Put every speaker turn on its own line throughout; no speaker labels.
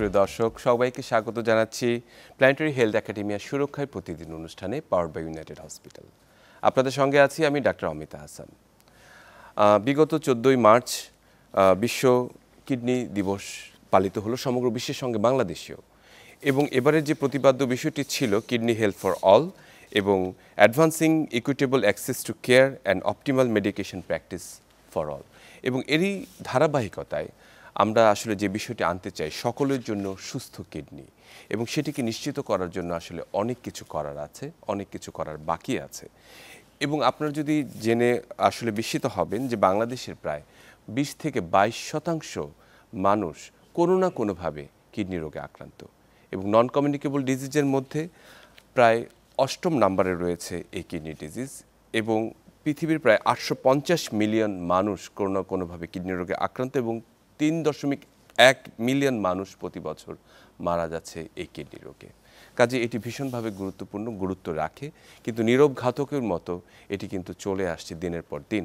সুপ্রিয় দর্শক, সবাইকে স্বাগত জানাচ্ছি প্ল্যানেটারি হেলথ একাডেমিয়া সুরক্ষায় প্রতিদিন অনুষ্ঠানে পাওয়ার বাই ইউনাইটেড হসপিটাল আপনাদের সঙ্গে আছি আমি ডাক্তার অমিতা হাসান। বিগত চোদ্দোই মার্চ বিশ্ব কিডনি দিবস পালিত হলো সমগ্র বিশ্বের সঙ্গে বাংলাদেশেও। এবং এবারের যে প্রতিপাদ্য বিষয়টি ছিল কিডনি হেলথ ফর অল এবং advancing equitable access to care and optimal medication practice for all. এবং এরই ধারাবাহিকতায় আমরা আসলে যে বিষয়টি আনতে চাই, সকলের জন্য সুস্থ কিডনি। এবং সেটিকে নিশ্চিত করার জন্য আসলে অনেক কিছু করার আছে, অনেক কিছু করার বাকি আছে। এবং আপনারা যদি জেনে আসলে বিস্মিত হবেন যে বাংলাদেশের প্রায় বিশ থেকে বাইশ শতাংশ মানুষ কোনো না কোনোভাবে কিডনি রোগে আক্রান্ত। এবং নন কমিউনিকেবল ডিজিজের মধ্যে প্রায় অষ্টম নাম্বারে রয়েছে এই কিডনি ডিজিজ এবং পৃথিবীর প্রায় আটশো পঞ্চাশ মিলিয়ন মানুষ কোনো না কোনোভাবে কিডনি রোগে আক্রান্ত এবং তিন দশমিক এক মিলিয়ন মানুষ প্রতি বছর মারা যাচ্ছে এই কিডনি রোগে। কাজে এটি ভীষণভাবে গুরুত্বপূর্ণ, গুরুত্ব রাখে, কিন্তু নীরব ঘাতকের মতো এটি কিন্তু চলে আসছে দিনের পর দিন।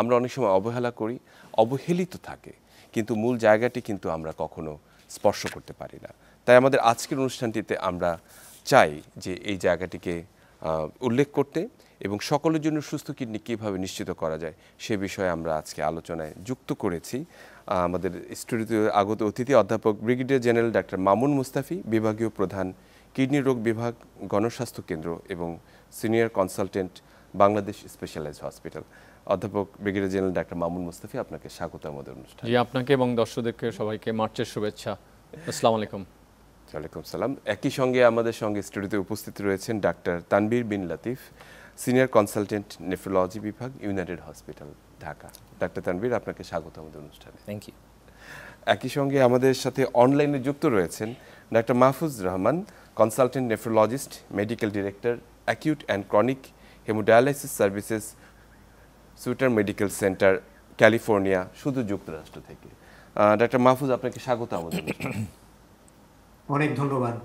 আমরা অনেক সময় অবহেলা করি, অবহেলিত থাকে, কিন্তু মূল জায়গাটি কিন্তু আমরা কখনো স্পর্শ করতে পারি না। তাই আমাদের আজকের অনুষ্ঠানটিতে আমরা চাই যে এই জায়গাটিকে উল্লেখ করতে এবং সকলের জন্য সুস্থ কিডনি কীভাবে নিশ্চিত করা যায় সে বিষয়ে আমরা আজকে আলোচনায় যুক্ত করেছি। আমাদের স্টুডিওতে আগত অতিথি অধ্যাপক brigadier general doctor Mamun Mustafi বিভাগীয় প্রধান কিডনি রোগ বিভাগ গণস্বাস্থ্য কেন্দ্র এবং senior consultant Bangladesh specialized hospital. অধ্যাপক brigadier general doctor Mamun Mustafi আপনাকে স্বাগত আমাদের অনুষ্ঠানে।
জি আপনাকে এবং দর্শকদেরকে সবাইকে মার্চের শুভেচ্ছা। আসসালামু আলাইকুম।
ওয়ালাইকুম সালাম। একই সঙ্গে আমাদের সঙ্গে স্টুডিওতে উপস্থিত রয়েছেন doctor Tanvir Bin Latif senior consultant nephrology বিভাগ united hospital. Dhaka. Doctor Tanvir আপনাকে স্বাগত আমাদের অনুষ্ঠানে।
থ্যাংক ইউ
একই সঙ্গে আমাদের সাথে অনলাইনে যুক্ত রয়েছেন doctor Mahfuz Rahman consultant nephrologist medical director acute and chronic haemodialysis services Sutter medical centre California শুধু যুক্তরাষ্ট্র থেকে। ডাক্তার মাহফুজ আপনাকে স্বাগত আমাদের
অনেক ধন্যবাদ।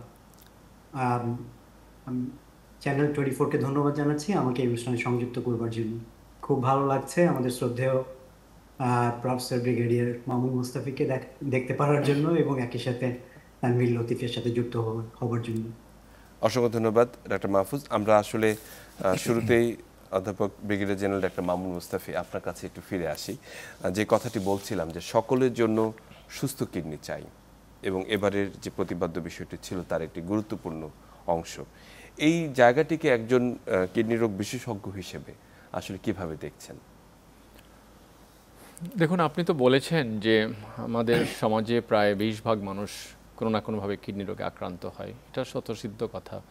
চ্যানেল টোয়েন্টি ফোরকে ধন্যবাদ জানাচ্ছি। আমাকে এই অনুষ্ঠানে সংযুক্ত করবার জন্য। খুব ভালো লাগছে আমাদের শ্রদ্ধেয় প্রফেসর ব্রিগেডিয়ার মামুন মুস্তাফিকে দেখতে পারার জন্য এবং একই সাথে তানভীর লতিফের সাথে যুক্ত হবার- হবার জন্য।
অসংখ্য ধন্যবাদ ডাক্তার মাহফুজ। আমরা আসলে শুরুতেই অধ্যাপক brigadier general doctor Mamun Mustafi আপনার কাছে একটু ফিরে আসি। যে কথাটি বলছিলাম যে সকলের জন্য সুস্থ কিডনি চাই এবং এবারের যে প্রতিবাদ্য বিষয়টি ছিল তার একটি গুরুত্বপূর্ণ অংশ। এই জায়গাটিকে একজন কিডনি রোগ বিশেষজ্ঞ হিসেবে আসলে কীভাবে দেখছেন?
দেখুন, আপনি তো বলেছেন যে আমাদের সমাজে প্রায় বিশ ভাগ মানুষ কোনো না কোনোভাবে কিডনি রোগে আক্রান্ত হয়। এটা স্বতঃসিদ্ধ কথা।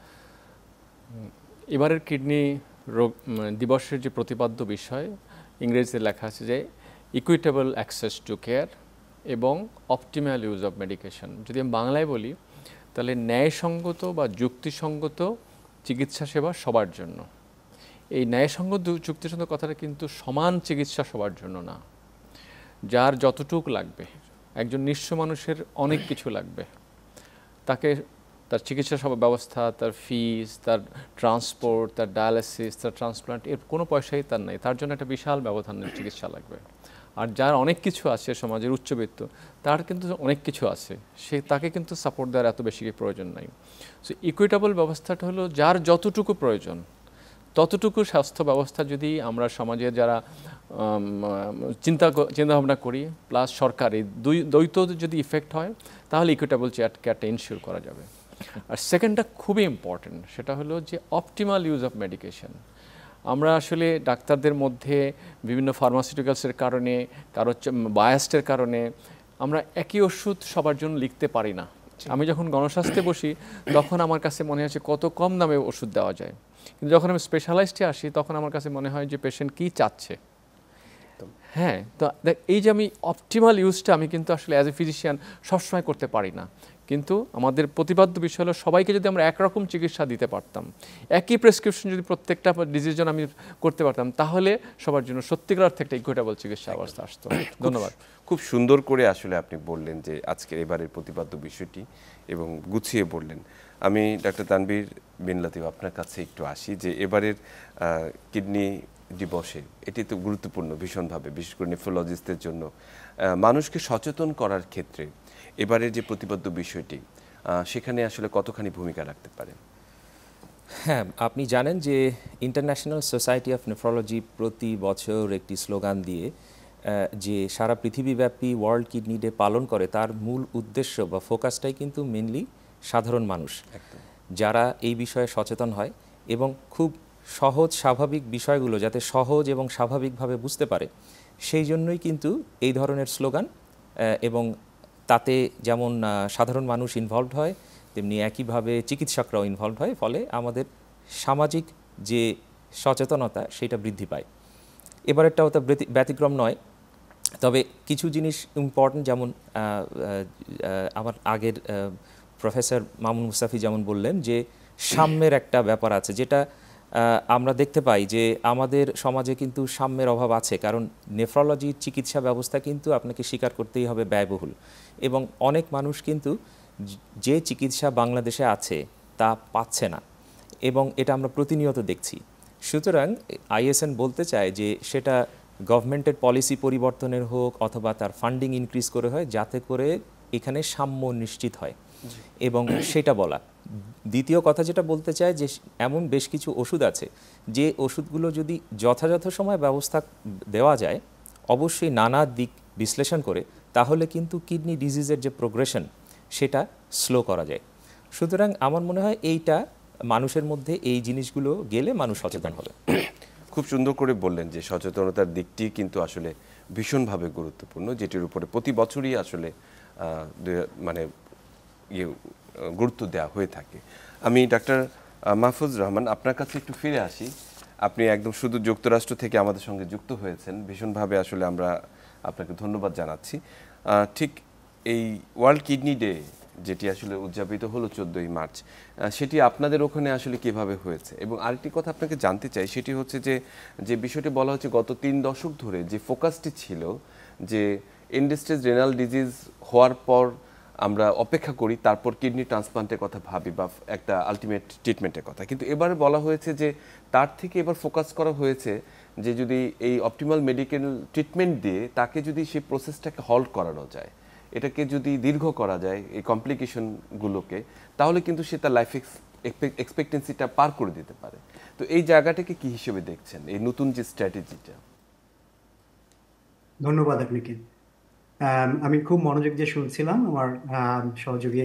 এবারের কিডনি রোগ দিবসের যে প্রতিপাদ্য বিষয়, ইংরেজিতে লেখা আছে যে ইকুইটেবল অ্যাক্সেস টু কেয়ার এবং অপটিম্যাল ইউজ অফ মেডিকেশন যদি আমি বাংলায় বলি, তাহলে ন্যায়সঙ্গত বা যুক্তিসঙ্গত চিকিৎসা সেবা সবার জন্য। এই ন্যায়সঙ্গত যুক্তিসঙ্গত কথাটা কিন্তু সমান চিকিৎসা সবার জন্য না। যার যতটুক লাগবে, একজন নিঃস্ব মানুষের অনেক কিছু লাগবে। তাকে তার চিকিৎসা সব ব্যবস্থা, তার ফিস তার ট্রান্সপোর্ট তার ডায়ালিসিস তার ট্রান্সপ্লান্ট এর কোনো পয়সাই তার নেই। তার জন্য একটা বিশাল ব্যবধানের চিকিৎসা লাগবে। আর যার অনেক কিছু আছে সমাজের উচ্চবিত্ত, তার কিন্তু অনেক কিছু আছে। সে তাকে কিন্তু সাপোর্ট দেওয়ার এত বেশি প্রয়োজন নাই। সো ইকুইটেবল ব্যবস্থাটা হলো যার যতটুকু প্রয়োজন ততটুকু স্বাস্থ্য ব্যবস্থা যদি আমরা সমাজের যারা চিন্তা চিন্তাভাবনা করি প্লাস সরকার এই দুই, দ্বৈত যদি ইফেক্ট হয়, তাহলে ইকুইটেবল চেয়ার কেয়ারটা ইনশিওর করা যাবে। আর সেকেন্ডটা খুবই ইম্পর্টেন্ট সেটা হলো যে অপটিমাল ইউজ অফ মেডিকেশন আমরা আসলে ডাক্তারদের মধ্যে বিভিন্ন ফার্মাসিউটিক্যালসের কারণে, কারও বায়াস্টের কারণে আমরা একই ওষুধ সবার জন্য লিখতে পারি না। আমি যখন গণস্বাস্থ্যে বসি তখন আমার কাছে মনে হচ্ছে কত কম দামে ওষুধ দেওয়া যায়। কিন্তু যখন আমি স্পেশালাইজডে আসি তখন আমার কাছে মনে হয় যে পেশেন্ট কী চাচ্ছে। হ্যাঁ তো দেখ এই যে আমি অপটিমাল ইউজটা আমি কিন্তু আসলে অ্যাজ এ ফিজিশিয়ান সবসময় করতে পারি না। কিন্তু আমাদের প্রতিপাদ্য বিষয় হলো সবাইকে যদি আমরা একরকম চিকিৎসা দিতে পারতাম একই প্রেসক্রিপশন যদি প্রত্যেকটা ডিজিজ জন্য আমি করতে পারতাম তাহলে সবার জন্য সত্যিকার অর্থে একটা ইকুইটেবল চিকিৎসা অবস্থা আসতো। ধন্যবাদ।
খুব সুন্দর করে আসলে আপনি বললেন যে আজকের এবারের প্রতিপাদ্য বিষয়টি এবং গুছিয়ে বললেন। আমি ডাক্তার তানবীর বিন লাতিফ আপনার কাছে একটু আসি যে এবারের কিডনি দিবসে এটি তো গুরুত্বপূর্ণ ভীষণভাবে বিশেষ করে নেফ্রোলজিস্টদের জন্য। মানুষকে সচেতন করার ক্ষেত্রে এবারের যে প্রতিবদ্ধ বিষয়টি সেখানে আসলে কতখানি ভূমিকা রাখতে পারে?
হ্যাঁ আপনি জানেন যে ইন্টারন্যাশনাল সোসাইটি অফ নেফ্রোলজি প্রতি বছর একটি স্লোগান দিয়ে যে সারা পৃথিবীব্যাপী ওয়ার্ল্ড কিডনি ডে পালন করে তার মূল উদ্দেশ্য বা ফোকাসটাই কিন্তু মেনলি সাধারণ মানুষ। যারা এই বিষয়ে সচেতন হয় এবং খুব সহজ স্বাভাবিক বিষয়গুলো যাতে সহজ এবং স্বাভাবিকভাবে বুঝতে পারে সেই জন্যই কিন্তু এই ধরনের স্লোগান এবং তাতে যেমন সাধারণ মানুষ ইনভলভড হয়, তেমনি একইভাবে চিকিৎসকরাও ইনভলভ হয়, ফলে আমাদের সামাজিক যে সচেতনতা সেটা বৃদ্ধি পায়। এবারেরটাও তা ব্যতি- ব্যতিক্রম নয়, তবে কিছু জিনিস ইম্পর্টেন্ট যেমন আমার আগের প্রফেসর মামুন মুস্তাফি যেমন বললেন যে, সাম্যের একটা ব্যাপার আছে, যেটা আমরা দেখতে পাই যে আমাদের সমাজে কিন্তু সাম্যের অভাব আছে, কারণ নেফ্রোলজির চিকিৎসা ব্যবস্থা কিন্তু আপনাকে স্বীকার করতেই হবে ব্যয়বহুল। এবং অনেক মানুষ কিন্তু যে চিকিৎসা বাংলাদেশে আছে তা পাচ্ছে না, এবং এটা আমরা প্রতিনিয়ত দেখছি। সুতরাং আইএসএন বলতে চায় যে সেটা গভর্নমেন্টের পলিসি পরিবর্তনের হোক অথবা তার ফান্ডিং ইনক্রিজ করে হয়, যাতে করে এখানে সাম্য নিশ্চিত হয়। এবং সেটা বলা। দ্বিতীয় কথা যেটা বলতে চায় যে, এমন বেশ কিছু ওষুধ আছে, যে ওষুধগুলো যদি যথাযথ সময় ব্যবস্থা দেওয়া যায়, অবশ্যই নানা দিক বিশ্লেষণ করে, তাহলে কিন্তু কিডনি ডিজিজের যে প্রোগ্রেশন সেটা স্লো করা যায়। সুতরাং আমার মনে হয় এইটা মানুষের মধ্যে এই জিনিসগুলো গেলে মানুষ সচেতন হবে।
খুব সুন্দর করে বললেন যে, সচেতনতার দিকটি কিন্তু আসলে ভীষণভাবে গুরুত্বপূর্ণ, যেটির উপরে প্রতি বছরই আসলে মানে ইয়ে গুরুত্ব দেওয়া হয়ে থাকে। আমি ডাক্তার মাহফুজ রহমান, আপনার কাছে একটু ফিরে আসি। আপনি একদম শুধু যুক্তরাষ্ট্র থেকে আমাদের সঙ্গে যুক্ত হয়েছেন। ভীষণভাবে আসলে আমরা আপনাকে ধন্যবাদ জানাচ্ছি। ঠিক এই ওয়ার্ল্ড কিডনি ডে, যেটি আসলে উদযাপিত হলো চোদ্দোই মার্চ সেটি আপনাদের ওখানে আসলে কীভাবে হয়েছে? এবং আরেকটি কথা আপনাকে জানতে চাই, সেটি হচ্ছে যে যে বিষয়টি বলা হচ্ছে গত তিন দশক ধরে যে ফোকাসটি ছিল যে ইন্ডাস্ট্রিজ রেনাল ডিজিজ হওয়ার পর আমরা অপেক্ষা করি, তারপর কিডনি ট্রান্সপ্লান্টের কথা ভাবি বা একটা আলটিমেট ট্রিটমেন্টের কথা। কিন্তু এবারে বলা হয়েছে যে, তার থেকে এবার ফোকাস করা হয়েছে যে, যদি এই অপটিমাল মেডিকেল ট্রিটমেন্ট দিয়ে তাকে যদি সেই প্রসেসটাকে হল্ট করানো যায়, এটাকে যদি দীর্ঘ করা যায়, এই কমপ্লিকেশনগুলোকে তাহলে কিন্তু সে তার লাইফ এক্সপেক্টেন্সিটা পার করে দিতে পারে। তো এই জায়গাটাকে কি হিসেবে দেখছেন? এই নতুন যে স্ট্র্যাটেজিটা
ধন্যবাদ আপনাকে। আম, আমি খুব মনোযোগ দিয়ে শুনছিলাম আমার সহযোগী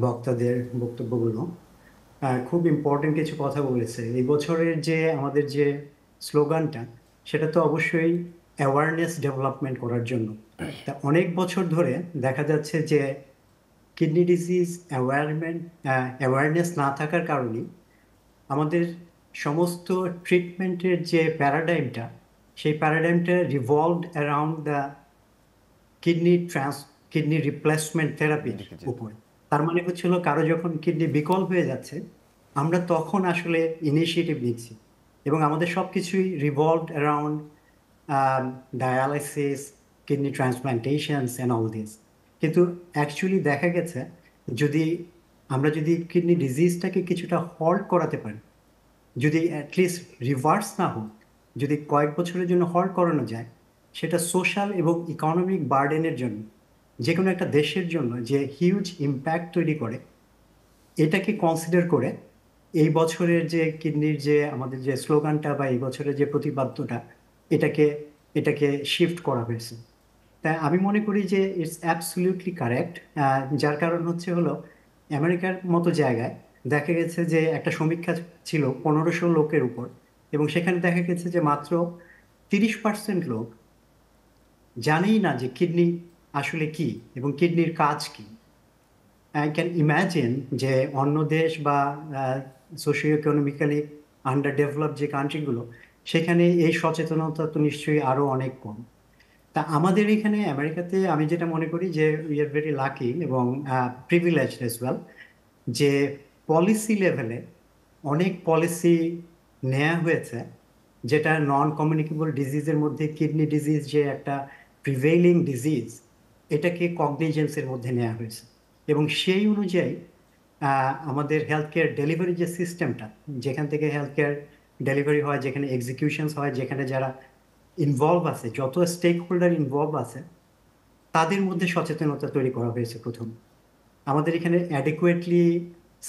বক্তাদের বক্তব্যগুলো। খুব ইম্পর্টেন্ট কিছু কথা বলেছে। এই বছরের যে আমাদের যে স্লোগানটা সেটা তো অবশ্যই অ্যাওয়ারনেস ডেভেলপমেন্ট করার জন্য। তা অনেক বছর ধরে দেখা যাচ্ছে যে কিডনি ডিজিজ অ্যাওয়ারমেন্ট অ্যাওয়ারনেস না থাকার কারণে আমাদের সমস্ত ট্রিটমেন্টের যে প্যারাডাইমটা সেই প্যারাডাইমটা revolved around the kidney trans kidney replacement থেরাপির উপর। তার মানে হচ্ছিল কারও যখন কিডনি বিকল হয়ে যাচ্ছে আমরা তখন আসলে ইনিশিয়েটিভ নিচ্ছি। এবং আমাদের সব কিছুই revolved around dialysis kidney transplantations and all this কিন্তু অ্যাকচুয়ালি দেখা গেছে যদি আমরা যদি কিডনি ডিজিজটাকে কিছুটা হল্ট করাতে পারি যদি অ্যাটলিস্ট রিভার্স না হোক যদি কয়েক বছরের জন্য হল্ট করানো যায় সেটা সোশ্যাল এবং ইকোনমিক বার্ডেনের জন্য যে কোনো একটা দেশের জন্য যে হিউজ ইম্প্যাক্ট তৈরি করে, এটাকে কনসিডার করে এই বছরের যে কিডনির যে আমাদের যে স্লোগানটা বা এই বছরের যে প্রতিপাদ্যটা, এটাকে এটাকে শিফট করা হয়েছে। তাই আমি মনে করি যে ইটস অ্যাবসলিউটলি কারেক্ট যার কারণ হচ্ছে হলো আমেরিকার মতো জায়গায় দেখা গেছে যে একটা সমীক্ষা ছিল পনেরোশো লোকের উপর এবং সেখানে দেখা গেছে যে মাত্র তিরিশ পার্সেন্ট লোক জানেই না যে কিডনি আসলে কি এবং কিডনির কাজ কি। আই ক্যান ইম্যাজিন যে অন্য দেশ বা সোশিও ইকোনমিক্যালি আন্ডার ডেভেলপ যে কান্ট্রিগুলো সেখানে এই সচেতনতা তো নিশ্চয়ই আরও অনেক কম। তা আমাদের এখানে আমেরিকাতে আমি যেটা মনে করি যে উই আর ভেরি লাকি এবং প্রিভিলেজ এস ওয়েল যে পলিসি লেভেলে অনেক পলিসি নেওয়া হয়েছে, যেটা নন কমিউনিকেবল ডিজিজের মধ্যে কিডনি ডিজিজ যে একটা প্রিভেইলিং ডিজিজ এটাকে কগনিজেন্সের মধ্যে নেওয়া হয়েছে। এবং সেই অনুযায়ী আমাদের হেলথ কেয়ার ডেলিভারি যে সিস্টেমটা যেখান থেকে হেলথ কেয়ার ডেলিভারি হয়, যেখানে এক্সিকিউশনস হয়, যেখানে যারা ইনভলভ আছে, যত স্টেক হোল্ডার ইনভলভ আছে, তাদের মধ্যে সচেতনতা তৈরি করা হয়েছে প্রথম। আমাদের এখানে অ্যাডিকুয়েটলি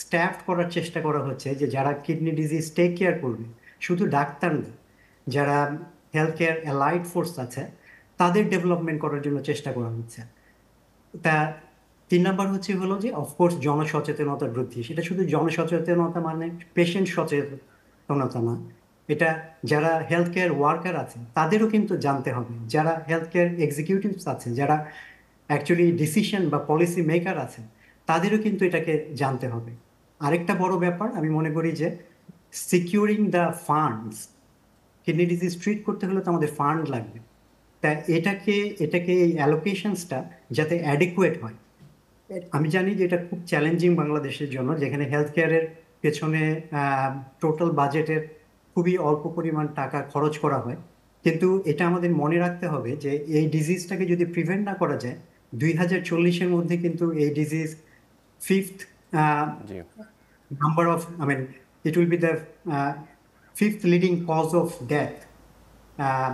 স্ট্যাফ করার চেষ্টা করা হচ্ছে যে যারা কিডনি ডিজিজ টেক কেয়ার করবে, শুধু ডাক্তার না, যারা হেলথ কেয়ার অ্যালাইড ফোর্স আছে তাদের ডেভেলপমেন্ট করার জন্য চেষ্টা করা হচ্ছে। তা তিন নাম্বার হচ্ছে হলো যে অফকোর্স জনসচেতনতা বৃদ্ধি। সেটা শুধু জনসচেতনতা মানে পেশেন্ট সচেতনতা না। এটা যারা হেলথ কেয়ার ওয়ার্কার আছে তাদেরও কিন্তু জানতে হবে। যারা হেলথ কেয়ার এক্সিকিউটিভস আছে যারা অ্যাকচুয়ালি ডিসিশন বা পলিসি মেকার আছে তাদেরও কিন্তু এটাকে জানতে হবে। আরেকটা বড় ব্যাপার, আমি মনে করি যে securing the funds kidney disease treat করতে হলে তো আমাদের ফান্ড লাগবে। তা এটাকে এটাকে এই অ্যালোকেশনসটা যাতে অ্যাডিকুয়েট হয়। আমি জানি যে এটা খুব চ্যালেঞ্জিং বাংলাদেশের জন্য যেখানে হেলথ কেয়ারের পেছনে টোটাল বাজেটের খুবই অল্প পরিমাণ টাকা খরচ করা হয়। কিন্তু এটা আমাদের মনে রাখতে হবে যে এই ডিজিজটাকে যদি প্রিভেন্ট না করা যায় দুই হাজার চল্লিশের মধ্যে কিন্তু এই disease fifth
number
of I mean it it be be fifth leading cause of cause of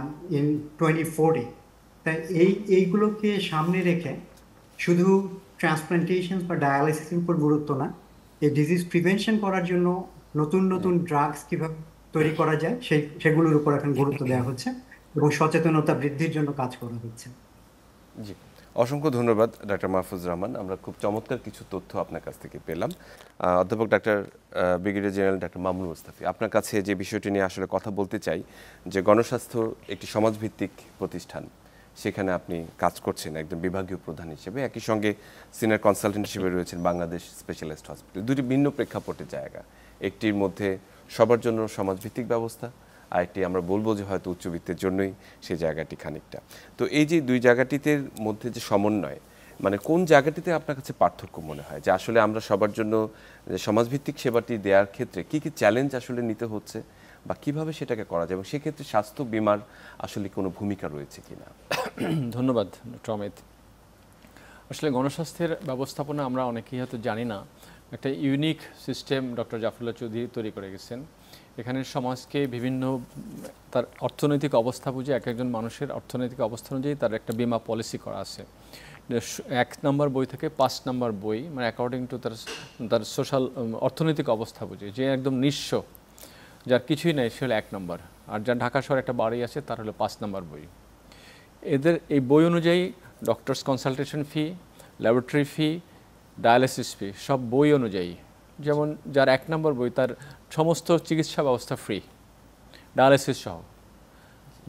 twenty ফোরে in 2040. তাই এই এইগুলোকে সামনে রেখে শুধু ট্রান্সপ্লান্টেশন বা ডায়ালিসিসের উপর গুরুত্ব না এই ডিজিজ প্রিভেনশন করার জন্য নতুন নতুন ড্রাগস কীভাবে তৈরি করা যায় সেই সেগুলোর উপর এখন গুরুত্ব দেওয়া হচ্ছে এবং সচেতনতা বৃদ্ধির জন্য কাজ করা হচ্ছে।
জি। অসংখ্য ধন্যবাদ, ডাক্তার মাহফুজ রহমান। আমরা খুব চমৎকার কিছু তথ্য আপনার কাছ থেকে পেলাম। অধ্যাপক doctor brigadier general doctor Mamun Mustafi, আপনার কাছে যে বিষয়টি নিয়ে আসলে কথা বলতে চাই, যে গণস্বাস্থ্য একটি সমাজভিত্তিক প্রতিষ্ঠান, সেখানে আপনি কাজ করছেন একজন বিভাগীয় প্রধান হিসেবে। একই সঙ্গে সিনিয়র কনসালটেন্ট হিসেবে রয়েছেন বাংলাদেশ স্পেশালিস্ট হসপিটাল। দুটি ভিন্ন প্রেক্ষাপটের জায়গা। একটির মধ্যে সবার জন্য সমাজভিত্তিক ব্যবস্থা আরেকটি আমরা বলব যে হয়তো উচ্চবিত্তের জন্যই সেই জায়গাটি খানিকটা। তো এই যে দুই জায়গাটিতে মধ্যে যে সমন্বয় মানে কোন জায়গাটিতে আপনার কাছে পার্থক্য মনে হয়? যে আসলে আমরা সবার জন্য সমাজভিত্তিক সেবাটি দেওয়ার ক্ষেত্রে কি কি চ্যালেঞ্জ আসলে নিতে হচ্ছে বা কীভাবে সেটাকে করা যায় এবং সেক্ষেত্রে স্বাস্থ্য বিমার আসলে কোনো ভূমিকা রয়েছে কিনা?
ধন্যবাদ অমিত। আসলে গণস্বাস্থ্যের ব্যবস্থাপনা আমরা অনেকেই হয়তো জানি না। একটা unique system doctor Zafrullah Chowdhury তৈরি করে গেছেন। এখানে সমাজকে বিভিন্ন, তার অর্থনৈতিক অবস্থা বুঝে এক একজন মানুষের অর্থনৈতিক অবস্থা অনুযায়ী তার একটা বিমা পলিসি করা আছে। এক নম্বর বই থেকে পাঁচ নম্বর বই মানে অ্যাকর্ডিং টু তার তার সোশ্যাল অর্থনৈতিক অবস্থা বুঝে। যে একদম নিঃস্ব, যার কিছুই নাই, সে হলো এক নম্বর। আর যার ঢাকা শহরে একটা বাড়ি আছে, তার হলো পাঁচ নম্বর বই। এদের, এই বই অনুযায়ী doctors consultation fee laboratory fee dialysis fee সব বই অনুযায়ী। যেমন যার এক নম্বর বই, তার সমস্ত চিকিৎসা ব্যবস্থা ফ্রি ডায়ালিসিস সহ।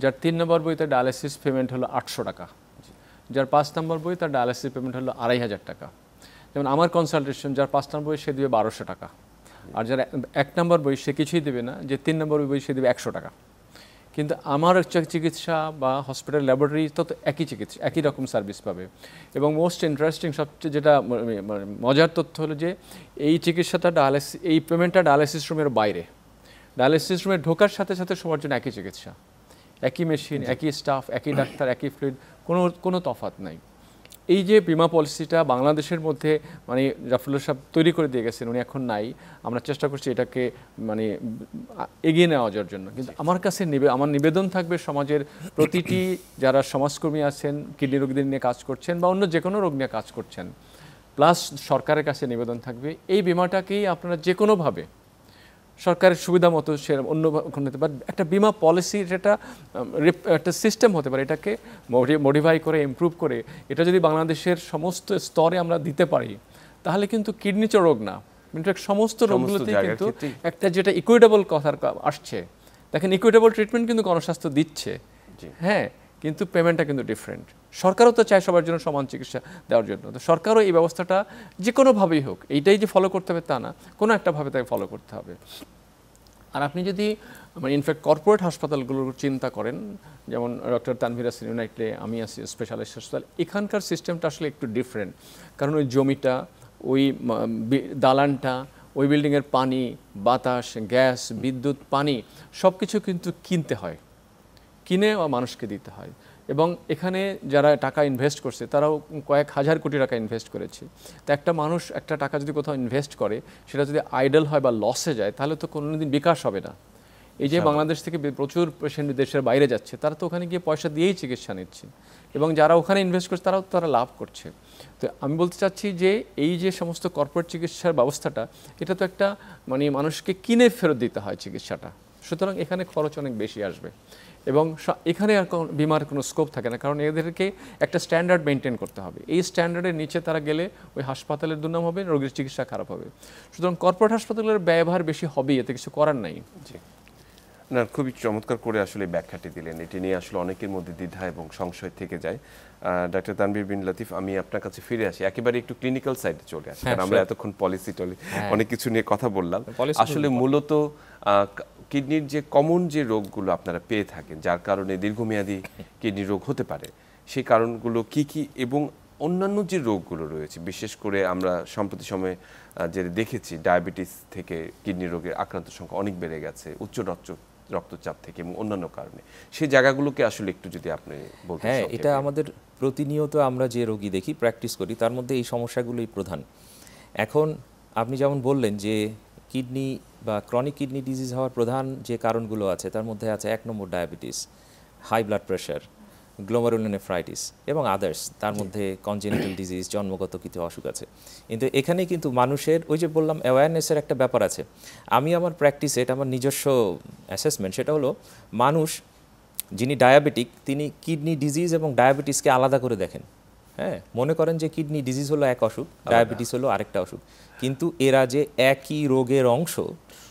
যার তিন নম্বর বই তার ডায়ালিসিস পেমেন্ট হলো আটশো টাকা। যার পাঁচ নম্বর বই তার ডায়ালিসিস পেমেন্ট হলো আড়াই হাজার টাকা। যেমন আমার কনসালটেশন যার পাঁচ নম্বর বই সে দেবে বারোশো টাকা। আর যার এক নম্বর বই সে কিছুই দেবে না, যে তিন নম্বর বই সে দেবে একশো টাকা। কিন্তু আমার একটা চিকিৎসা বা হসপিটাল ল্যাবরেটরি তো একই চিকিৎসা একই রকম সার্ভিস পাবে। এবং মোস্ট ইন্টারেস্টিং সবচেয়ে যেটা মজার তথ্য হলো যে এই চিকিৎসাটা ডায়ালিসিস এই পেমেন্টটা ডায়ালিসিস রুমের বাইরে। ডায়ালিসিস রুমে ঢোকার সাথে সাথে সবার জন্য একই চিকিৎসা। একই মেশিন একই স্টাফ একই ডাক্তার একই ফ্লুইড কোনো কোনো তফাত নাই। এই যে বিমা পলিসিটা বাংলাদেশের মধ্যে মানে জাফরুল্লাহ সাহেব তৈরি করে দিয়ে গেছেন উনি এখন নাই আমরা চেষ্টা করছি এটাকে মানে এগিয়ে নেওয়া যাওয়ার জন্য। কিন্তু আমার কাছে নিবে আমার নিবেদন থাকবে সমাজের প্রতিটি যারা সমাজকর্মী আছেন কিডনি রোগীদের নিয়ে কাজ করছেন বা অন্য যে কোনো রোগ নিয়ে কাজ করছেন প্লাস সরকারের কাছে নিবেদন থাকবে এই বিমাটাকেই আপনারা যে কোনোভাবে সরকারের সুবিধা মতো সে অন্য নিতে পারে। একটা বিমা পলিসি যেটা একটা সিস্টেম হতে পারে এটাকে মডিফাই করে ইমপ্রুভ করে এটা যদি বাংলাদেশের সমস্ত স্তরে আমরা দিতে পারি তাহলে কিন্তু কিডনি রোগ না। ইনফ্যাক্ট সমস্ত রোগগুলোতেই
জায়গার
কিন্তু একটা যেটা ইকুইটেবল কথার আসছে। দেখেন ইকুইটেবল ট্রিটমেন্ট কিন্তু গণস্বাস্থ্য দিচ্ছে। হ্যাঁ কিন্তু পেমেন্টটা কিন্তু ডিফারেন্ট সরকারও তো চায় সবার জন্য সমান চিকিৎসা দেওয়ার জন্য। তো সরকারও এই ব্যবস্থাটা যে কোনোভাবেই হোক, এইটাই যে ফলো করতে হবে তা না, কোনো একটাভাবে তাকে ফলো করতে হবে। আর আপনি যদি মানে ইনফ্যাক্ট কর্পোরেট হাসপাতালগুলোর চিন্তা করেন, যেমন ডক্টর তানভীর হাসান ইউনাইটে আমি আছি স্পেশালিস্ট হাসপাতাল, এখানকার সিস্টেমটা আসলে একটু ডিফারেন্ট কারণ ওই জমিটা, ওই দালানটা, ওই বিল্ডিংয়ের পানি, বাতাস গ্যাস বিদ্যুৎ, পানি সব কিছু কিন্তু কিনতে হয়। কিনে মানুষকে দিতে হয়। এবং এখানে যারা টাকা ইনভেস্ট করছে তারাও কয়েক হাজার কোটি টাকা ইনভেস্ট করেছে। তো একটা মানুষ একটা টাকা যদি কোথাও ইনভেস্ট করে সেটা যদি আইডল হয় বা লসে যায় তাহলে তো কোনোদিন বিকাশ হবে না। এই যে বাংলাদেশ থেকে প্রচুর পেশেন্ট দেশের বাইরে যাচ্ছে তারা তো ওখানে গিয়ে পয়সা দিয়েই চিকিৎসা নিচ্ছে। এবং যারা ওখানে ইনভেস্ট করছে তারাও তারা লাভ করছে। তো আমি বলতে চাচ্ছি যে এই যে সমস্ত কর্পোরেট চিকিৎসার ব্যবস্থাটা এটা তো একটা মানে মানুষকে কিনে ফেরত দিতে হয় চিকিৎসাটা। সুতরাং এখানে খরচ অনেক বেশি আসবে। এবং এখানে আর কোনো বিমার কোনো স্কোপ থাকে না কারণ এদেরকে একটা স্ট্যান্ডার্ড মেনটেন করতে হবে। এই স্ট্যান্ডার্ডের নিচে তারা গেলে ওই হাসপাতালের দুর্নাম হবে রোগীর চিকিৎসা খারাপ হবে। সুতরাং কর্পোরেট হাসপাতালের ব্যয়ভার বেশি হবেই এতে কিছু করার নাই।
জি। না খুবই চমৎকার করে আসলে ব্যাখ্যাটি দিলেন। এটি নিয়ে আসলে অনেকের মধ্যে দ্বিধা এবং সংশয় থেকে যায়। ডাক্তার তানভীর বিন লতিফ আমি আপনার কাছে ফিরে আসি। একেবারে একটু ক্লিনিক্যাল সাইডে চলে আসি
হ্যাঁ,
কারণ আমরা এতক্ষণ পলিসি টলি
হ্যাঁ।
অনেক কিছু নিয়ে কথা বললাম। আসলে। মূলত কিডনির যে কমন যে রোগগুলো আপনারা পেয়ে থাকেন যার কারণে দীর্ঘমেয়াদী কিডনি রোগ হতে পারে সেই কারণগুলো কি কি এবং অন্যান্য যে রোগগুলো রয়েছে বিশেষ করে আমরা সম্প্রতি সময়ে যে দেখেছি ডায়াবেটিস থেকে কিডনি রোগের আক্রান্ত সংখ্যা অনেক বেড়ে গেছে উচ্চ রক্ত রক্তচাপ থেকে এবং অন্যান্য কারণে সেই জায়গাগুলোকে আসলে একটু যদি আপনি বলতে
হ্যাঁ এটা আমাদের প্রতিনিয়ত আমরা যে রোগী দেখি প্র্যাকটিস করি তার মধ্যে এই সমস্যাগুলোই প্রধান। এখন আপনি যেমন বললেন যে কিডনি বা ক্রনিক কিডনি ডিজিজ হওয়ার প্রধান যে কারণগুলো আছে তার মধ্যে আছে এক নম্বর diabetes high blood pressure glomerulonephritis এবং আদার্স তার মধ্যে কনজেনিটাল ডিজিজ জন্মগত কিছু অসুখ আছে। কিন্তু এখানে কিন্তু মানুষের ওই যে বললাম অ্যাওয়ারনেসের একটা ব্যাপার আছে। আমি আমার প্র্যাকটিসে এটা আমার নিজস্ব অ্যাসেসমেন্ট সেটা হলো মানুষ যিনি ডায়াবেটিক তিনি কিডনি ডিজিজ এবং ডায়াবেটিসকে আলাদা করে দেখেন। হ্যাঁ মনে করেন যে কিডনি ডিজিজ হলো এক অসুখ ডায়াবেটিস হলো আরেকটা অসুখ। কিন্তু এরা যে একই রোগের অংশ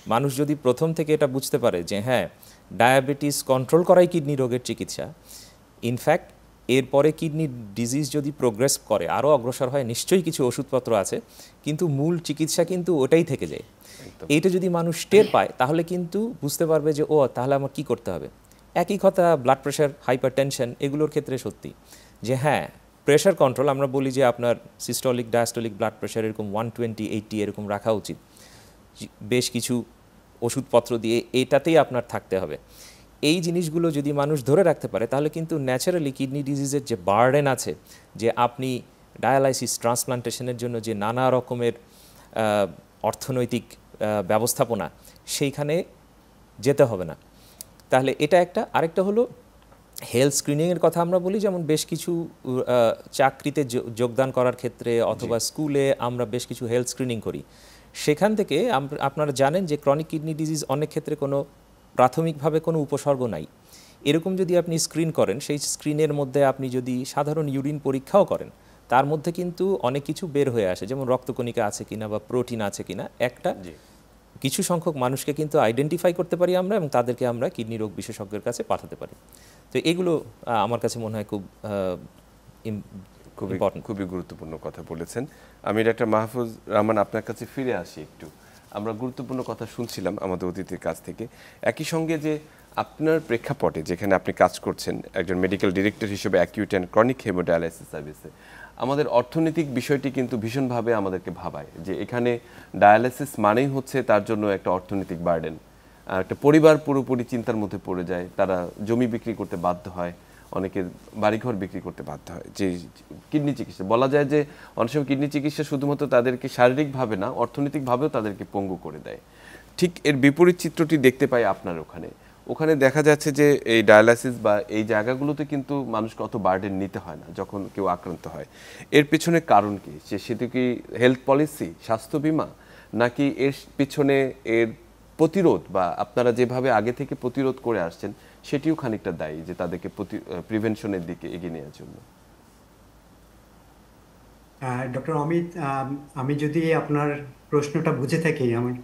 মানুষ যদি প্রথম থেকে এটা বুঝতে পারে যে হ্যাঁ ডায়াবেটিস কন্ট্রোল করাই কিডনি রোগের চিকিৎসা। ইনফ্যাক্ট এরপরে কিডনি ডিজিজ যদি প্রোগ্রেস করে আরও অগ্রসর হয় নিশ্চয়ই কিছু ওষুধপত্র আছে কিন্তু মূল চিকিৎসা কিন্তু ওটাই থেকে যায়। এইটা যদি মানুষ টের পায় তাহলে কিন্তু বুঝতে পারবে যে ও তাহলে আমার কি করতে হবে? একই কথা ব্লাড প্রেশার হাইপার টেনশন এগুলোর ক্ষেত্রে সত্যি। যে হ্যাঁ প্রেশার কন্ট্রোল আমরা বলি যে আপনার সিস্টলিক ডায়াস্টলিক ব্লাড প্রেশার এরকম ওয়ান টোয়েন্টি এইটটি এরকম রাখা উচিত। বেশ কিছু ওষুধপত্র দিয়ে এটাতেই আপনার থাকতে হবে। এই জিনিসগুলো যদি মানুষ ধরে রাখতে পারে তাহলে কিন্তু ন্যাচারালি কিডনি ডিজিজের যে বার্ডেন আছে যে আপনি ডায়ালাইসিস ট্রান্সপ্লান্টেশনের জন্য যে নানা রকমের অর্থনৈতিক ব্যবস্থাপনা সেইখানে যেতে হবে না। তাহলে এটা একটা। আরেকটা হলো হেলথ স্ক্রিনিংয়ের কথা আমরা বলি যেমন বেশ কিছু চাকরিতে যোগদান করার ক্ষেত্রে অথবা স্কুলে আমরা বেশ কিছু হেলথ স্ক্রিনিং করি। সেখান থেকে আপনারা জানেন যে ক্রনিক কিডনি ডিজিজ অনেক ক্ষেত্রে কোনো প্রাথমিকভাবে কোনো উপসর্গ নাই। এরকম যদি আপনি স্ক্রিন করেন সেই স্ক্রিনের মধ্যে আপনি যদি সাধারণ ইউরিন পরীক্ষাও করেন তার মধ্যে কিন্তু অনেক কিছু বের হয়ে আসে। যেমন রক্তকণিকা আছে কিনা বা প্রোটিন আছে কিনা একটা কিছু সংখ্যক মানুষকে কিন্তু আইডেন্টিফাই করতে পারি আমরা এবং তাদেরকে আমরা কিডনি রোগ বিশেষজ্ঞের কাছে পাঠাতে পারি। তো এগুলো আমার কাছে মনে হয় খুব
খুবই খুবই গুরুত্বপূর্ণ কথা বলেছেন। আমি ডাক্তার মাহফুজ রহমান আপনার কাছে ফিরে আসি একটু। আমরা গুরুত্বপূর্ণ কথা শুনছিলাম আমাদের অতিথির কাছ থেকে। একই সঙ্গে যে আপনার প্রেক্ষাপটে যেখানে আপনি কাজ করছেন একজন মেডিকেল ডিরেক্টর হিসেবে অ্যাকিউট অ্যান্ড ক্রনিক হেমোডায়ালাইসিস সার্ভিসে আমাদের অর্থনৈতিক বিষয়টি কিন্তু ভীষণভাবে আমাদেরকে ভাবায় যে এখানে ডায়ালাইসিস মানেই হচ্ছে তার জন্য একটা অর্থনৈতিক বার্ডেন একটা পরিবার পুরোপুরি চিন্তার মধ্যে পড়ে যায় তারা জমি বিক্রি করতে বাধ্য হয় অনেকে বাড়িঘর বিক্রি করতে বাধ্য হয়। যে কিডনি চিকিৎসা। বলা যায় যে অনেক সময় কিডনি চিকিৎসা শুধুমাত্র তাদেরকে শারীরিকভাবে না, অর্থনৈতিকভাবেও তাদেরকে পঙ্গু করে দেয়। ঠিক এর বিপরীত চিত্রটি দেখতে পাই আপনার ওখানে। ওখানে দেখা যাচ্ছে যে এই ডায়ালাইসিস বা এই জায়গাগুলোতে কিন্তু মানুষকে অত বার্ডেন নিতে হয় না, যখন কেউ আক্রান্ত হয়। এর পেছনে কারণ কি? সে সেটি কি হেলথ পলিসি, স্বাস্থ্য বীমা, নাকি এর পিছনে এর প্রতিরোধ বা আপনারা যেভাবে আগে থেকে প্রতিরোধ করে আসছেন সেটিও খানিকটা দায়ী যে তাদেরকে প্রতি প্রিভেনশনের দিকে এগিয়ে নেওয়ার জন্য।
ডক্টর অমিত আম, যদি আপনার প্রশ্নটা বুঝে থাকি আমার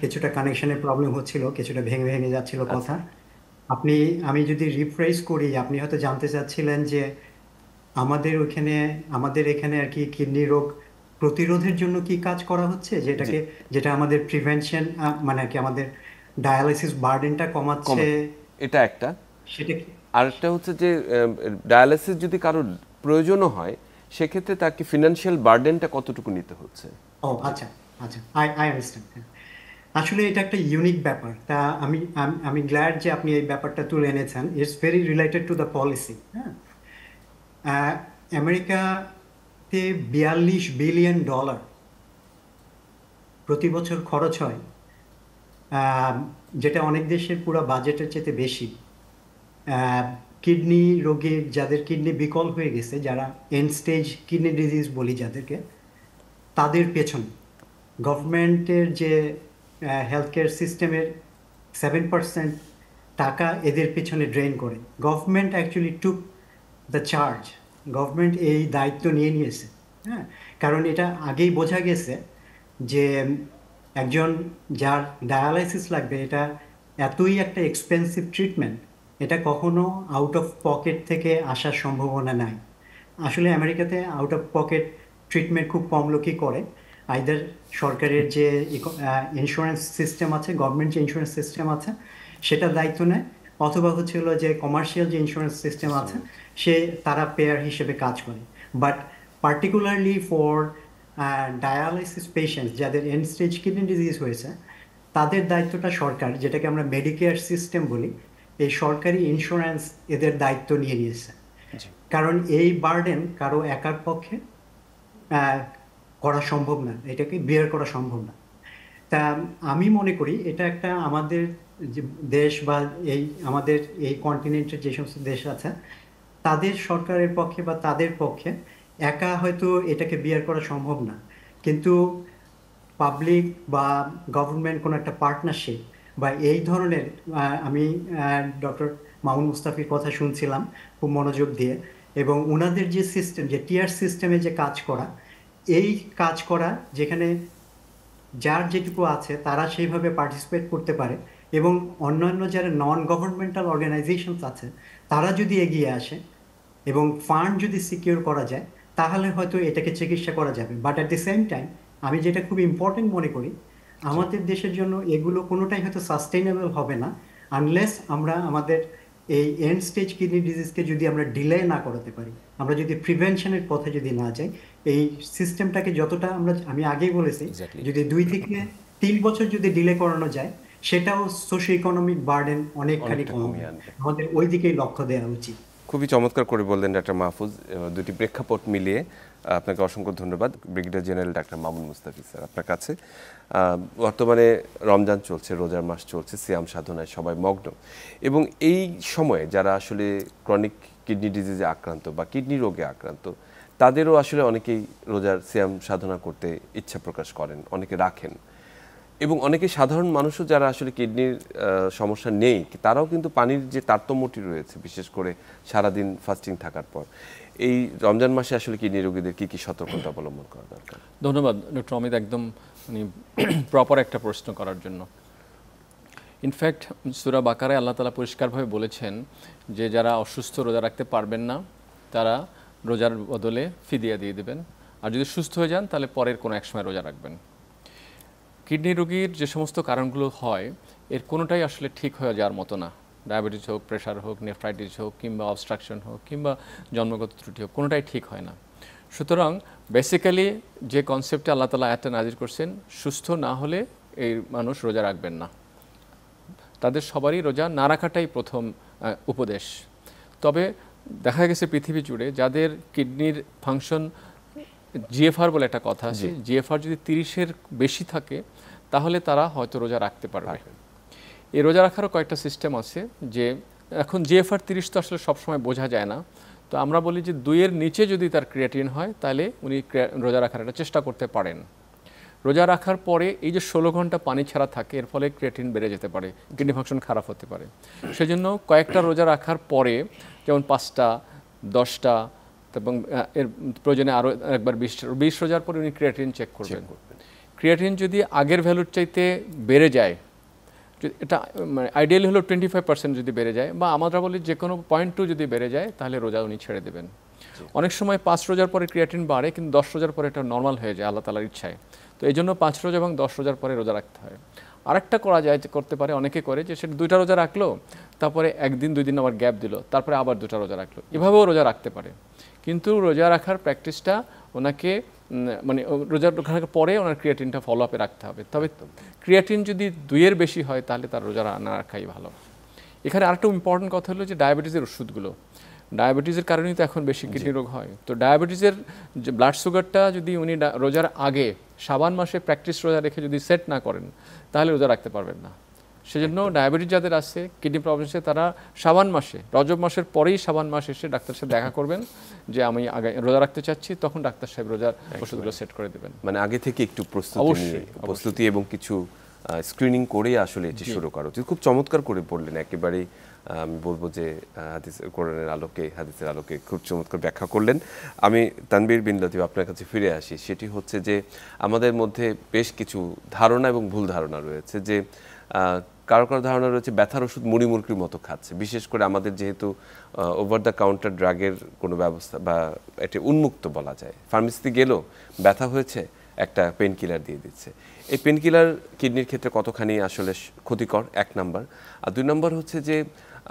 কিছুটা কানেকশনের প্রবলেম হচ্ছিল কিছুটা ভেঙে ভেঙে যাচ্ছিল কথা। আপনি আমি যদি রিফ্রেশ করি আপনি হয়তো জানতে চাচ্ছিলেন যে আমাদের ওখানে আমাদের এখানে আর কি কিডনি রোগ প্রতিরোধের জন্য কি কাজ করা হচ্ছে? যেটাকে যেটা আমাদের প্রিভেনশন মানে আর কি আমাদের ডায়ালিসিস বার্ডেনটা কমাচ্ছে।
এটা একটা।
সেটা কি?
আরেকটা হচ্ছে যে ডায়ালিসিস যদি কারোর প্রয়োজনও হয় সেক্ষেত্রে তাকে ফিনান্সিয়াল বার্ডেনটা কতটুকু নিতে হচ্ছে?
ও আচ্ছা আচ্ছা। আই আই আন্ডারস্ট্যান্ড আসলে এটা একটা ইউনিক ব্যাপার। তা আমি আম- গ্ল্যাড যে আপনি এই ব্যাপারটা তুলে এনেছেন। It's very related to the policy হ্যাঁ। আমেরিকাতে বিয়াল্লিশ বিলিয়ন ডলার প্রতি বছর খরচ হয়। যেটা অনেক দেশের পুরো বাজেটের চেয়ে বেশি। কিডনি রোগীর, যাদের কিডনি বিকল হয়ে গেছে, যারা এন্ড স্টেজ কিডনি ডিজিজ বলি যাদেরকে, তাদের পেছনে গভর্নমেন্টের যে হেলথ কেয়ার সিস্টেমের সেভেন পার্সেন্ট টাকা এদের পেছনে ড্রেন করে। Government actually took the charge government এই দায়িত্ব নিয়ে নিয়েছে। হ্যাঁ কারণ এটা আগেই বোঝা গেছে যে একজন যার ডায়ালাইসিস লাগবে এটা এতই একটা এক্সপেন্সিভ ট্রিটমেন্ট এটা কখনো আউট অফ পকেট থেকে আসার সম্ভাবনা নাই। আসলে আমেরিকাতে আউট অফ পকেট ট্রিটমেন্ট খুব কম লোকই করে। আইদার সরকারের যে ইন্স্যুরেন্স সিস্টেম আছে গভর্নমেন্ট যে ইন্স্যুরেন্স সিস্টেম আছে সেটার দায়িত্ব নেয় অথবা হচ্ছে হলো যে কমার্শিয়াল যে ইন্স্যুরেন্স সিস্টেম আছে সে তারা পেয়ার হিসেবে কাজ করে। But particularly for dialysis patient যাদের এন্ড স্টেজ কিডনি ডিজিজ হয়েছে তাদের দায়িত্বটা সরকার যেটাকে আমরা মেডিকেয়ার সিস্টেম বলি। এই সরকারি ইন্স্যুরেন্স এদের দায়িত্ব নিয়ে নিয়েছে। কারণ এই বার্ডেন কারও একার পক্ষে করা সম্ভব না। এটাকে বিয়ার করা সম্ভব না। তা আমি মনে করি এটা একটা আমাদের যে দেশ বা এই আমাদের এই কন্টিনেন্টের যে সমস্ত দেশ আছে তাদের সরকারের পক্ষে বা তাদের পক্ষে একা হয়তো এটাকে বিয়ার করা সম্ভব না। কিন্তু পাবলিক বা গভর্নমেন্ট কোনো একটা পার্টনারশিপ বা এই ধরনের আমি ডক্টর মামুন মুস্তাফির কথা শুনছিলাম খুব মনোযোগ দিয়ে এবং ওনাদের যে সিস্টেম যে টিয়ার সিস্টেমে যে কাজ করা, এই কাজ করা যেখানে যার যেটুকু আছে তারা সেইভাবে পার্টিসিপেট করতে পারে এবং অন্যান্য যারা নন গভর্নমেন্টাল অর্গানাইজেশনস আছে তারা যদি এগিয়ে আসে এবং ফান্ড যদি সিকিউর করা যায় তাহলে হয়তো এটাকে চিকিৎসা করা যাবে। But at the same time আমি যেটা খুব ইম্পর্টেন্ট মনে করি আমাদের দেশের জন্য এগুলো কোনোটাই হয়তো সাস্টেইনেবল হবে না আনলেস আমরা আমাদের এই এন্ড স্টেজ কিডনি ডিজিজকে যদি আমরা ডিলে না করাতে পারি। আমরা যদি প্রিভেনশনের পথে যদি না যাই এই সিস্টেমটাকে যতটা আমরা আমি আগেই বলেছি যদি দুই থেকে তিন বছর যদি ডিলে করানো যায় সেটাও সোশিও ইকোনমিক বার্ডেন অনেকখানি কম। আমাদের ওই দিকেই লক্ষ্য দেওয়া উচিত।
খুবই চমৎকার করে বললেন ডাক্তার মাহফুজ দুটি প্রেক্ষাপট মিলিয়ে আপনাকে অসংখ্য ধন্যবাদ, brigadier general doctor Mamun Mustafi sir আপনার কাছে। বর্তমানে রমজান চলছে, রোজার মাস চলছে, সিয়াম সাধনায় সবাই মগ্ন। এবং এই সময়ে যারা আসলে ক্রনিক কিডনি ডিজিজে আক্রান্ত বা কিডনি রোগে আক্রান্ত, তাদেরও আসলে অনেকেই রোজার সিয়াম সাধনা করতে ইচ্ছা প্রকাশ করেন, অনেকে রাখেন। এবং অনেকে সাধারণ মানুষও যারা আসলে কিডনির সমস্যা নেই, তারাও কিন্তু পানির যে তারতম্যটি রয়েছে, বিশেষ করে সারাদিন ফাস্টিং থাকার পর, এই রমজান মাসে আসলে কিডনি রোগীদের কি কি সতর্কতা অবলম্বন করা দরকার?
ধন্যবাদ ডক্টর অমিত, একদম মানে প্রপার একটা প্রশ্ন করার জন্য। ইনফ্যাক্ট সুরা বাকারে আল্লাহ তালা পরিষ্কারভাবে বলেছেন যে যারা অসুস্থ রোজা রাখতে পারবেন না, তারা রোজার বদলে ফিদিয়া দিয়ে দেবেন। আর যদি সুস্থ হয়ে যান, তাহলে পরের কোনো এক সময় রোজা রাখবেন। কিডনি রোগীর যে সমস্ত কারণগুলো হয়, এর কোনোটাই আসলে ঠিক হয়ে যাওয়ার মতো না। ডায়াবেটিস হোক, প্রেশার হোক, নেফ্রাইটিস হোক, কিংবা অবস্ট্রাকশন হোক, কিংবা জন্মগত ত্রুটি হোক, কোনোটাই ঠিক হয় না। সুতরাং বেসিক্যালি যে কনসেপ্টে আল্লাহ তালা একটা নাজির করছেন, সুস্থ না হলে এই মানুষ রোজা রাখবেন না। তাদের সবারই রোজা না রাখাটাই প্রথম উপদেশ। তবে দেখা গেছে পৃথিবী জুড়ে যাদের কিডনির ফাংশন জিএফআর বলে একটা কথা আছে জিএফআর যদি তিরিশের বেশি থাকে তাহলে তারা হয়তো রোজা রাখতে পারবে। এই রোজা রাখারও কয়েকটা সিস্টেম আছে যে এখন জিএফআর তিরিশ তো আসলে সবসময় বোঝা যায় না। তো আমরা বলি যে দুইয়ের নিচে যদি তার ক্রিয়েটিন হয় তাহলে উনি রোজা রাখার একটা চেষ্টা করতে পারেন। রোজা রাখার পরে এই যে ষোলো ঘণ্টা পানি ছাড়া থাকে এর ফলে ক্রিয়েটিন বেড়ে যেতে পারে কিডনি ফাংশন খারাপ হতে পারে। সেজন্য কয়েকটা রোজা রাখার পরে যেমন পাঁচটা দশটা এবং এর প্রয়োজনে আরও একবার বিশ বিশ রোজার পরে উনি ক্রিয়েটিন চেক করবেন। ক্রিয়েটিন যদি আগের ভ্যালুর চাইতে বেড়ে যায় এটা মানে আইডিয়ালি হলো টোয়েন্টি ফাইভ পার্সেন্ট যদি বেড়ে যায় বা আমরা বলি যে কোনো পয়েন্ট টু যদি বেড়ে যায় তাহলে রোজা উনি ছেড়ে দেবেন। অনেক সময় পাঁচ রোজার পরে ক্রিয়েটিন বাড়ে কিন্তু দশ রোজার পরে এটা নর্মাল হয়ে যায় আল্লাহ তালার ইচ্ছায়। তো এই জন্য পাঁচ রোজা এবং দশ রোজার পরে রোজা রাখতে হয়। আরেকটা করা যায় করতে পারে, অনেকে করে যে সেটা দুইটা রোজা রাখল, তারপরে একদিন দুই দিন আবার গ্যাপ দিল, তারপরে আবার দুটা রোজা রাখল। এভাবেও রোজা রাখতে পারে। কিন্তু রোজা রাখার প্র্যাকটিসটা ওনাকে মানে রোজা রাখার পরে ওনার ক্রিয়েটিনটা ফলো আপে রাখতে হবে। তবে ক্রিয়েটিন যদি দুইয়ের বেশি হয়, তাহলে তার রোজা না রাখাই ভালো। এখানে আরেকটা ইম্পর্টেন্ট কথা হলো যে ডায়াবেটিসের ওষুধগুলো ডায়াবেটিসের কারণেই তো এখন বেশি কিডনি রোগ হয়। তো ডায়াবেটিসের যে ব্লাড সুগারটা যদি উনি রোজার আগে সাবান মাসে প্র্যাকটিস রোজা রেখে যদি সেট না করেন তাহলে রোজা রাখতে পারবেন না। সেজন্য ডায়াবেটিস যাদের আছে কিডনি প্রবলেম আছে তারা সাবান মাসে রজব মাসের পরেই সাবান মাস এসে ডাক্তার সাথে দেখা করবেন যে আমি আগে রোজা রাখতে চাচ্ছি তখন ডাক্তার সাহেব রোজার ওষুধগুলো সেট করে দেবেন।
মানে আগে থেকে একটু প্রস্তুতি
অবশ্যই,
প্রস্তুতি এবং কিছু স্ক্রিনিং করেই আসলে এটি শুরু করা উচিত। খুব চমৎকার করে বললেন একেবারেই আহ, আমি বলব যে আহ, হাদিসের কোরআনের আলোকে হাদিসের আলোকে খুব চমৎকার ব্যাখ্যা করলেন। আমি তানবীর বিন লতিফ আপনার কাছে ফিরে আসি। সেটি হচ্ছে যে আমাদের মধ্যে বেশ কিছু ধারণা এবং ভুল ধারণা রয়েছে যে কারও কারও ধারণা রয়েছে ব্যথার ওষুধ মুড়ি মুরগির মতো খাচ্ছে। বিশেষ করে আমাদের যেহেতু ওভার দ্য কাউন্টার ড্রাগের কোনো ব্যবস্থা বা এটি উন্মুক্ত বলা যায়। ফার্মেসিতে গেলেও ব্যথা হয়েছে একটা পেন কিলার দিয়ে দিচ্ছে। এই পেন কিলার কিডনির ক্ষেত্রে কতখানি আসলে ক্ষতিকর? এক নাম্বার। আর দুই নম্বর হচ্ছে যে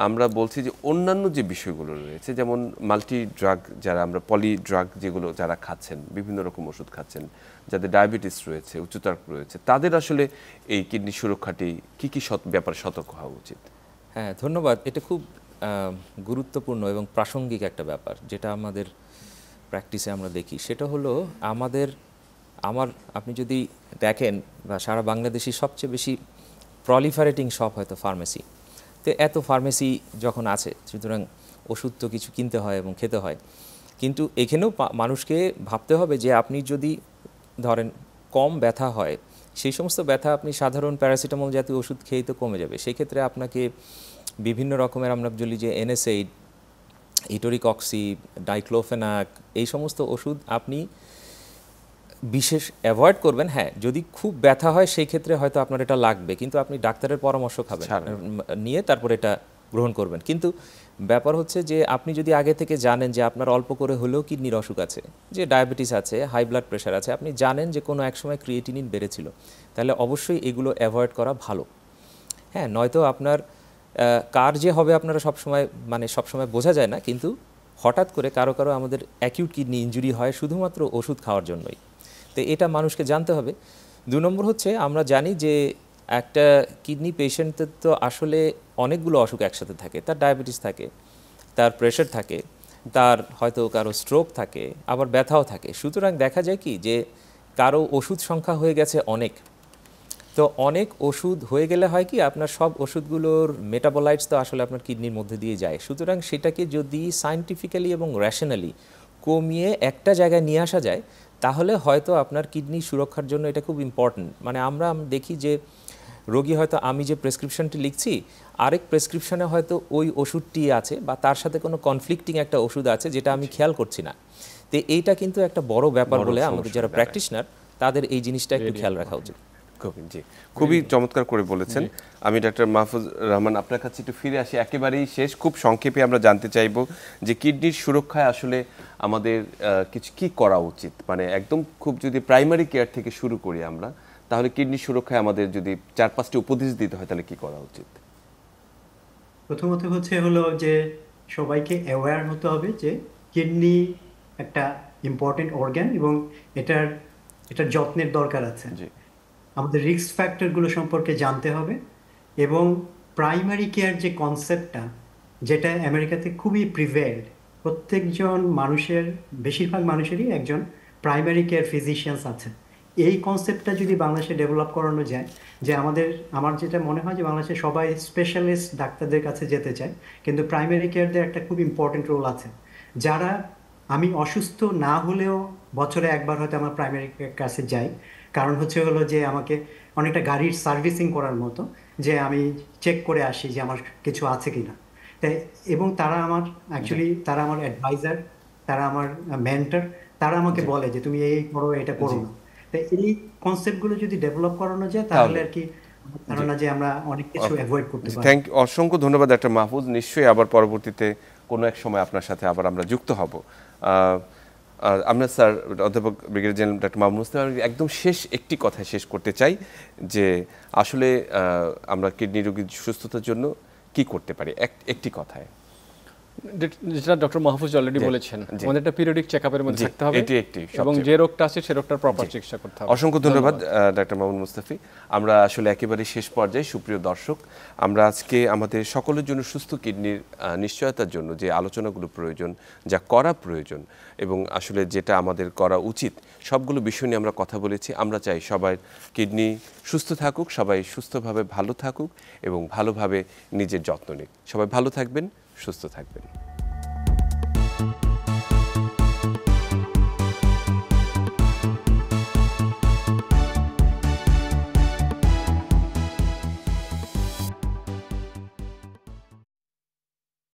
আমরা বলছি যে অন্যান্য যে বিষয়গুলো রয়েছে, যেমন মাল্টি ড্রাগ যারা আমরা পলি ড্রাগ যেগুলো যারা খাচ্ছেন, বিভিন্ন রকম ওষুধ খাচ্ছেন, যাদের ডায়াবেটিস রয়েছে, উচ্চতার রয়েছে, তাদের আসলে এই কিডনি সুরক্ষাটি কি কি ব্যাপারে সতর্ক হওয়া উচিত?
হ্যাঁ ধন্যবাদ। এটা খুব গুরুত্বপূর্ণ এবং প্রাসঙ্গিক একটা ব্যাপার যেটা আমাদের প্র্যাকটিসে আমরা দেখি। সেটা হলো আমাদের, আমার, আপনি যদি দেখেন বা সারা বাংলাদেশি সবচেয়ে বেশি প্রলিফারেটিং শপ হয়তো ফার্মেসি তো এত ফার্মেসি যখন আছে, সুতরাং ওষুধ তো কিছু কিনতে হয় এবং খেতে হয়। কিন্তু এখানেও মানুষকে ভাবতে হবে যে আপনি যদি ধরেন কম ব্যথা হয়, সেই সমস্ত ব্যথা আপনি সাধারণ প্যারাসিটামল জাতীয় ওষুধ খেয়েই তো কমে যাবে। সেই ক্ষেত্রে আপনাকে বিভিন্ন রকমের আমরা বলি যে এনএসএইড ইটোরিক অক্সি ডাইক্লোফেনাক এই সমস্ত ওষুধ আপনি বিশেষ অ্যাভয়েড করবেন হ্যাঁ যদি খুব ব্যথা হয় সেই ক্ষেত্রে হয়তো আপনার এটা লাগবে কিন্তু আপনি ডাক্তারের পরামর্শ খাবেন নিয়ে তারপর এটা গ্রহণ করবেন। কিন্তু ব্যাপার হচ্ছে যে আপনি যদি আগে থেকে জানেন যে আপনার অল্প করে হলেও কিডনির অসুখ আছে যে ডায়াবেটিস আছে হাই ব্লাড প্রেশার আছে আপনি জানেন যে কোনো এক সময় ক্রিয়েটিনিন বেড়েছিল তাহলে অবশ্যই এগুলো অ্যাভয়েড করা ভালো। হ্যাঁ নয়তো আপনার কার যে হবে আপনারা সবসময় মানে সবসময় বোঝা যায় না কিন্তু হঠাৎ করে কারও কারও আমাদের অ্যাকিউট কিডনি ইনজুরি হয় শুধুমাত্র ওষুধ খাওয়ার জন্যই। তো এটা মানুষকে জানতে হবে। দু নম্বর হচ্ছে আমরা জানি যে একটা কিডনি পেশেন্টের তো আসলে অনেকগুলো অসুখ একসাথে থাকে। তার ডায়াবেটিস থাকে, তার প্রেশার থাকে, তার হয়তো কারও স্ট্রোক থাকে, আবার ব্যথাও থাকে। সুতরাং দেখা যায় কি যে কারও ওষুধ সংখ্যা হয়ে গেছে অনেক। তো অনেক ওষুধ হয়ে গেলে হয় কি আপনার সব ওষুধগুলোর মেটাবোলাইটস তো আসলে আপনার কিডনির মধ্যে দিয়ে যায়। সুতরাং সেটাকে যদি সায়েন্টিফিক্যালি এবং র্যাশনালি কমিয়ে একটা জায়গায় নিয়ে আসা যায় তাহলে হয়তো আপনার কিডনি সুরক্ষার জন্য এটা খুব ইম্পর্ট্যান্ট মানে আমরা দেখি যে রোগী হয়তো আমি যে প্রেসক্রিপশনটি লিখছি আরেক প্রেসক্রিপশনে হয়তো ওই ওষুধটি আছে বা তার সাথে কোনো কনফ্লিক্টিং একটা ওষুধ আছে যেটা আমি খেয়াল করছি না। তো এইটা কিন্তু একটা বড় ব্যাপার বলে আমাদের যারা। প্র্যাকটিশনার তাদের এই জিনিসটা একটু খেয়াল রাখা উচিত।
খুবই জি খুবই চমৎকার করে বলেছেন। আমি ডাক্তার মাহফুজ রহমান আপনার কাছে একটু ফিরে আসি। একেবারেই শেষ খুব সংক্ষেপে আমরা জানতে চাইব যে কিডনির সুরক্ষায় আসলে আমাদের কিছু কি করা উচিত? মানে একদম খুব যদি প্রাইমারি কেয়ার থেকে শুরু করি আমরা তাহলে কিডনি সুরক্ষায় আমাদের যদি চার পাঁচটি উপদেশ দিতে হয় তাহলে কি করা উচিত?
প্রথমত হচ্ছে হলো যে সবাইকে অ্যাওয়্যার হতে হবে যে কিডনি একটা ইম্পর্টেন্ট অর্গান এবং এটার এটার যত্নের দরকার আছে।
জি।
আমাদের রিস্ক ফ্যাক্টরগুলো সম্পর্কে জানতে হবে এবং প্রাইমারি কেয়ার যে কনসেপ্টটা যেটা আমেরিকাতে খুবই প্রিভেলড প্রত্যেকজন মানুষের, বেশিরভাগ মানুষেরই একজন প্রাইমারি কেয়ার ফিজিশিয়ানস আছে। এই কনসেপ্টটা যদি বাংলাদেশে ডেভেলপ করানো যায়, যে আমাদের, আমার যেটা মনে হয় যে বাংলাদেশে সবাই স্পেশালিস্ট ডাক্তারদের কাছে যেতে চায়, কিন্তু প্রাইমারি কেয়ারদের একটা খুব ইম্পর্টেন্ট রোল আছে। যারা আমি অসুস্থ না হলেও বছরে একবার হয়তো আমার প্রাইমারি কেয়ার কাছে যাই কারণ হচ্ছে হলো যে আমাকে অনেকটা গাড়ির সার্ভিসিং করার মতো যে আমি চেক করে আসি যে আমার কিছু আছে কিনা। তাই এবং তারা আমার অ্যাকচুয়ালি তারা আমার অ্যাডভাইজার তারা আমার মেন্টর তারা আমাকে বলে যে তুমি এই করো এটা করো না। তাই এই কনসেপ্টগুলো যদি ডেভেলপ করানো যায় তাহলে আর কি ধারণা যে আমরা অনেক কিছু অ্যাভয়েড করতে পারি
থ্যাংক অসংখ্য ধন্যবাদ ডাক্তার মাহফুজ। নিশ্চয়ই আবার পরবর্তীতে কোনো এক সময় আপনার সাথে আবার আমরা যুক্ত হব। আমরা স্যার, অধ্যাপক brigadier general doctor Mahmud Mustafa একদম শেষ একটি কথা শেষ করতে চাই যে আসলে আমরা কিডনি রোগীর সুস্থতার জন্য কি করতে পারি? এক, একটি কথায়।
যেটা ডক্টর মাহফুজ অলরেডি বলেছেন। আমাদের একটা পিরিয়ডিক চেক আপের মধ্যে থাকতে হবে
এটি একটি
এবং যে রোগটা আছে সে রোগটার প্রপার চিকিৎসা করতে হবে।
অসংখ্য ধন্যবাদ ডাক্তার মামুন মুস্তাফি। আমরা আসলে একেবারে শেষ পর্যায়ে সুপ্রিয় দর্শক আমরা আজকে আমাদের সকলের জন্য সুস্থ কিডনির নিশ্চয়তার জন্য যে আলোচনাগুলো প্রয়োজন যা করা প্রয়োজন এবং আসলে যেটা আমাদের করা উচিত সবগুলো বিষয় নিয়ে আমরা কথা বলেছি। আমরা চাই সবাই কিডনি সুস্থ থাকুক সবাই সুস্থভাবে ভালো থাকুক এবং ভালোভাবে নিজের যত্ন নিক। সবাই ভালো থাকবেন। সুস্থ থাকবেন।